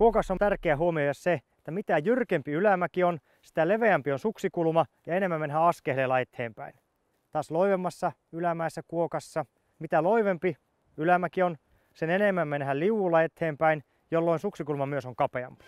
Kuokassa on tärkeää huomioida se, että mitä jyrkempi ylämäki on, sitä leveämpi on suksikulma ja enemmän mennään askeleella eteenpäin. Taas loivemmassa ylämäessä kuokassa, mitä loivempi ylämäki on, sen enemmän mennään liuulla eteenpäin, jolloin suksikulma myös on kapeampi.